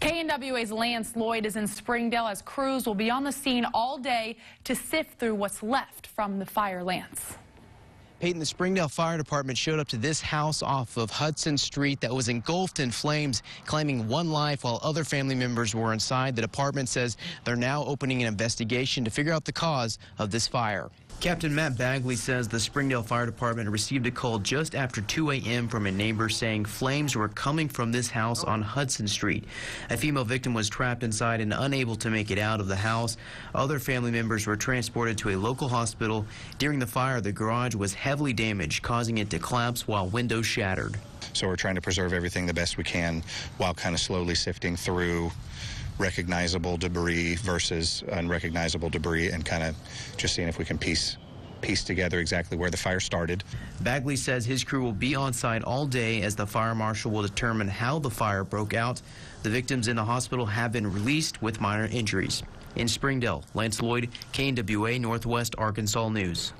KNWA's Lance Lloyd is in Springdale as crews will be on the scene all day to sift through what's left from the fire, Lance. Peyton, the Springdale Fire Department showed up to this house off of Hudson Street that was engulfed in flames, claiming one life while other family members were inside. The department says they're now opening an investigation to figure out the cause of this fire. Captain Matt Bagley says the Springdale Fire Department received a call just after 2 a.m. from a neighbor saying flames were coming from this house on Hudson Street. A female victim was trapped inside and unable to make it out of the house. Other family members were transported to a local hospital. During the fire, the garage was heavily damaged, causing it to collapse while windows shattered. So we're trying to preserve everything the best we can while kind of slowly sifting through recognizable debris versus unrecognizable debris and kind of just seeing if we can piece piece together exactly where the fire started. Bagley says his crew will be on site all day as the fire marshal will determine how the fire broke out. The victims in the hospital have been released with minor injuries. In Springdale, Lance Lloyd, KNWA Northwest Arkansas News.